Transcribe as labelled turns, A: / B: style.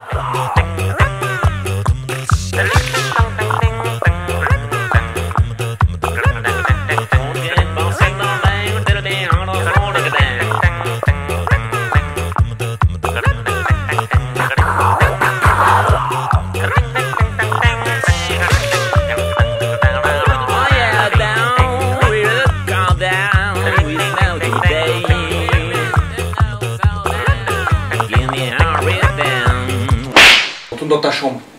A: Oh. Give